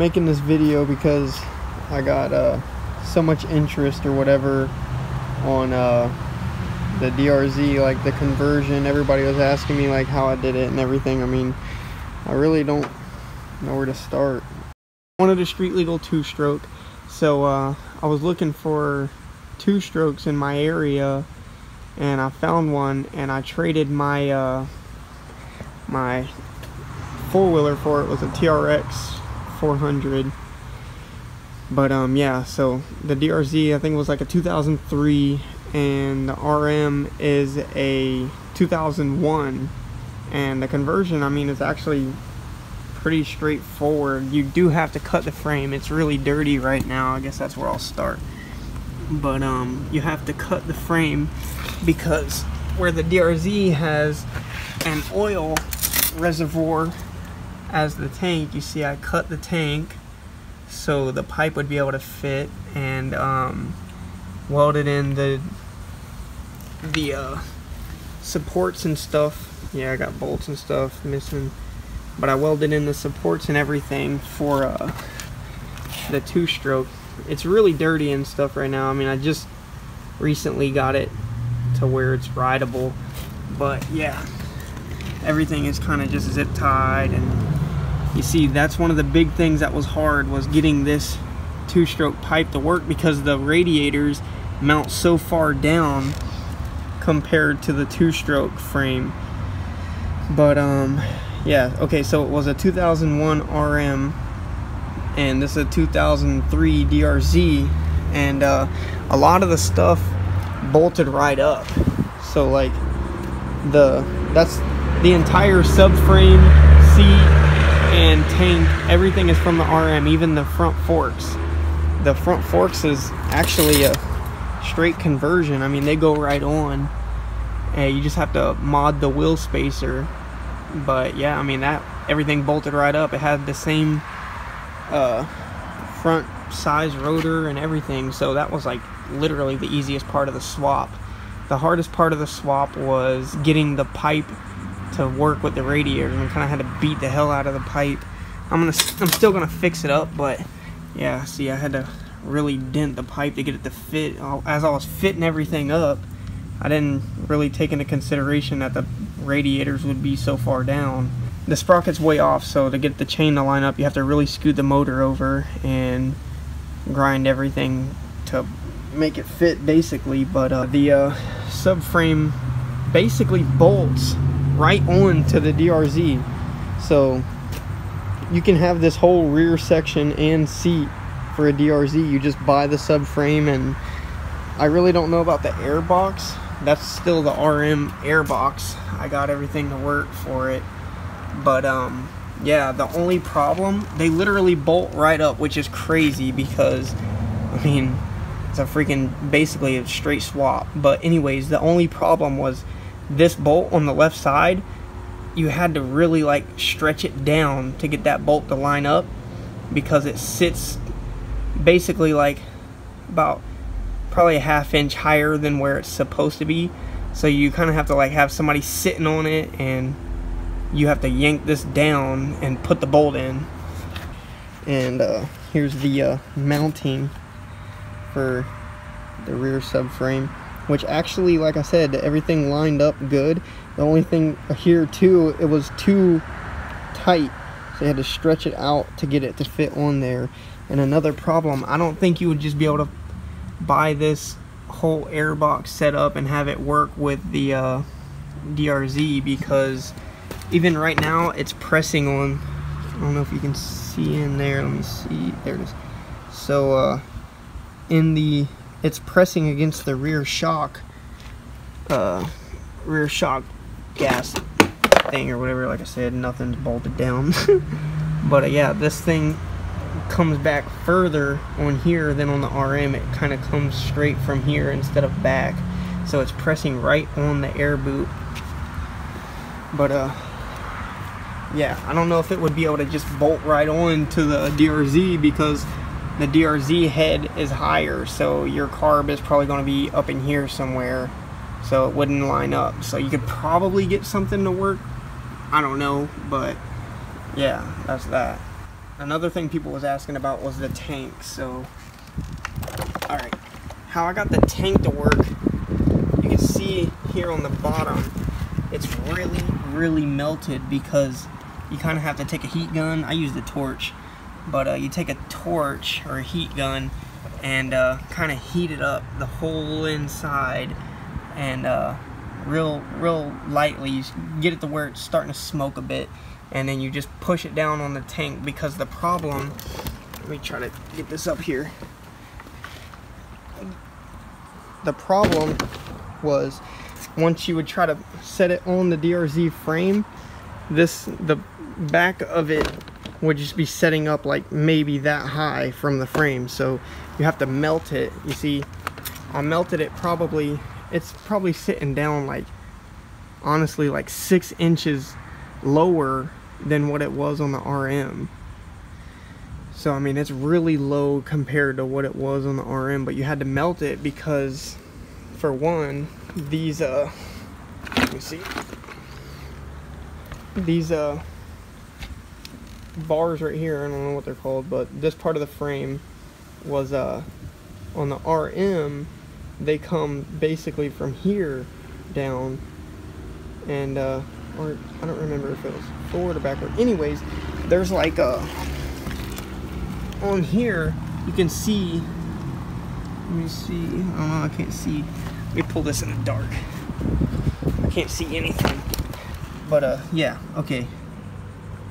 making this video because I got uh, so much interest or whatever on uh, the DRZ, like the conversion. Everybody was asking me like how I did it and everything. I mean, I really don't know where to start. I Wanted a street legal two stroke, so uh, I was looking for two strokes in my area, and I found one, and I traded my uh, my four wheeler for it was a TRX 400 but um yeah so the DRZ I think was like a 2003 and the RM is a 2001 and the conversion I mean is actually pretty straightforward. You do have to cut the frame. It's really dirty right now. I guess that's where I'll start. But um you have to cut the frame because where the DRZ has an oil reservoir as the tank you see I cut the tank so the pipe would be able to fit and um, welded in the the uh, supports and stuff. Yeah I got bolts and stuff missing but I welded in the supports and everything for uh, the two stroke it's really dirty and stuff right now. I mean I just recently got it to where it's rideable but yeah everything is kind of just zip tied and you see that's one of the big things that was hard was getting this two-stroke pipe to work because the radiators mount so far down compared to the two-stroke frame. But um yeah okay so it was a 2001 RM and this is a 2003 DRZ and uh, a lot of the stuff bolted right up. So like the that's the entire subframe seat and tank everything is from the RM even the front forks. The front forks is actually a straight conversion. I mean they go right on. And you just have to mod the wheel spacer. But yeah I mean that everything bolted right up. It had the same uh, front size rotor and everything. So that was like literally the easiest part of the swap. The hardest part of the swap was getting the pipe to work with the radiator and kind of had to beat the hell out of the pipe I'm gonna I'm still gonna fix it up but yeah see I had to really dent the pipe to get it to fit as I was fitting everything up I didn't really take into consideration that the radiators would be so far down. The sprocket's way off so to get the chain to line up you have to really scoot the motor over and grind everything to make it fit basically but uh, the uh, subframe basically bolts right on to the DRZ so you can have this whole rear section and seat for a DRZ you just buy the subframe and I really don't know about the air box. That's still the RM air box. I got everything to work for it. But um yeah the only problem they literally bolt right up which is crazy because I mean it's a freaking basically a straight swap. But anyways the only problem was this bolt on the left side you had to really like stretch it down to get that bolt to line up because it sits basically like about probably a half inch higher than where it's supposed to be. So you kind of have to like have somebody sitting on it and you have to yank this down and put the bolt in. And uh, here's the uh, mounting for the rear subframe which actually like I said everything lined up good. The only thing here too it was too tight so you had to stretch it out to get it to fit on there. And another problem I don't think you would just be able to buy this whole air box set up and have it work with the uh, DRZ because even right now it's pressing on. I don't know if you can see in there. Let me see. There it is. So uh, in the it's pressing against the rear shock uh, rear shock gas thing or whatever like I said nothing's bolted down. But uh, yeah this thing comes back further on here than on the RM it kind of comes straight from here instead of back. So it's pressing right on the air boot. But uh yeah I don't know if it would be able to just bolt right on to the DRZ because the DRZ head is higher, so your carb is probably going to be up in here somewhere, so it wouldn't line up. So you could probably get something to work. I don't know, but yeah, that's that. Another thing people was asking about was the tank. So, all right, how I got the tank to work, you can see here on the bottom, it's really, really melted because you kind of have to take a heat gun. I use the torch but uh, you take a torch or a heat gun and uh, kind of heat it up the whole inside and uh, real real lightly. You get it to where it's starting to smoke a bit and then you just push it down on the tank because the problem let me try to get this up here. The problem was once you would try to set it on the DRZ frame this the back of it would just be setting up like maybe that high from the frame. So you have to melt it. You see I melted it probably it's probably sitting down like honestly like six inches lower than what it was on the RM so I mean it's really low compared to what it was on the RM but you had to melt it because for one these uh let me see. These uh bars right here, I don't know what they're called, but this part of the frame was uh, on the RM, they come basically from here down, and uh, or I don't remember if it was forward or backward. Anyways, there's like a uh, on here you can see. Let me see. I. I can't see. Let me pull this in the dark. I can't see anything. But uh, yeah. Okay.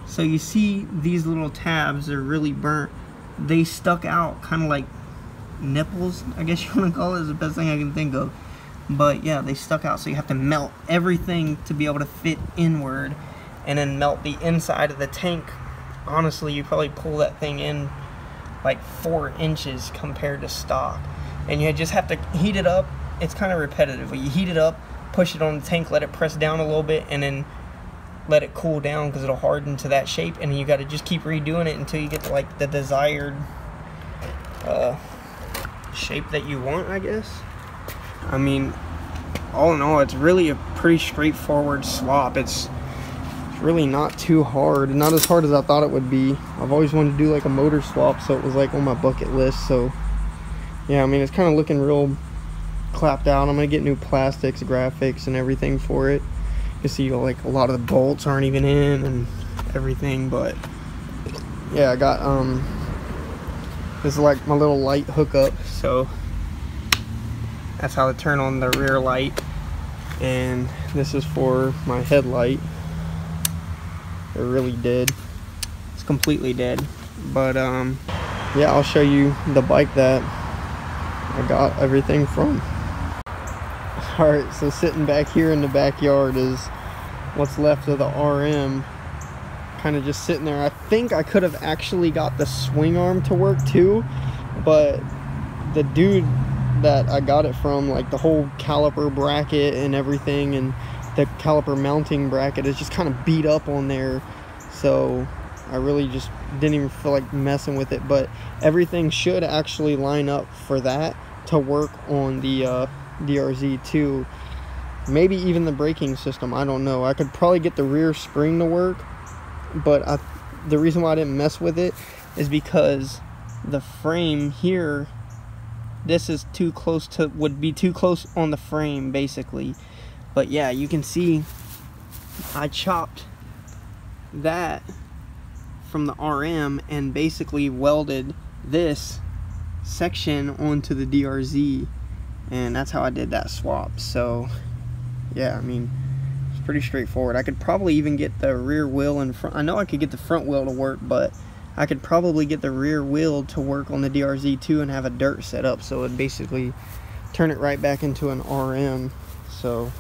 So you see these little tabs are really burnt. They stuck out kind of like nipples, I guess you want to call it, is the best thing I can think of. But yeah, they stuck out, so you have to melt everything to be able to fit inward and then melt the inside of the tank. Honestly, you probably pull that thing in like four inches compared to stock. And you just have to heat it up. It's kind of repetitive. You heat it up, push it on the tank, let it press down a little bit, and then let it cool down because it'll harden to that shape and you got to just keep redoing it until you get to, like the desired uh, shape that you want I guess. I mean all in all it's really a pretty straightforward swap. It's, it's really not too hard not as hard as I thought it would be. I've always wanted to do like a motor swap so it was like on my bucket list so yeah I mean it's kind of looking real clapped out. I'm gonna get new plastics graphics and everything for it you see like a lot of the bolts aren't even in and everything but yeah I got um this is like my little light hookup so that's how to turn on the rear light and this is for my headlight. They're really dead it's completely dead but um yeah I'll show you the bike that I got everything from. Alright, so sitting back here in the backyard is what's left of the RM. Kind of just sitting there. I think I could have actually got the swing arm to work too, but the dude that I got it from, like the whole caliper bracket and everything, and the caliper mounting bracket is just kind of beat up on there. So I really just didn't even feel like messing with it, but everything should actually line up for that to work on the uh, DRZ2. Maybe even the braking system, I don't know. I could probably get the rear spring to work, but I, the reason why I didn't mess with it is because the frame here, this is too close to, would be too close on the frame basically. But yeah, you can see I chopped that from the RM and basically welded this section onto the DRZ and that's how I did that swap so yeah I mean it's pretty straightforward. I could probably even get the rear wheel in front I know I could get the front wheel to work but I could probably get the rear wheel to work on the DRZ2 and have a dirt set up so it basically turn it right back into an RM so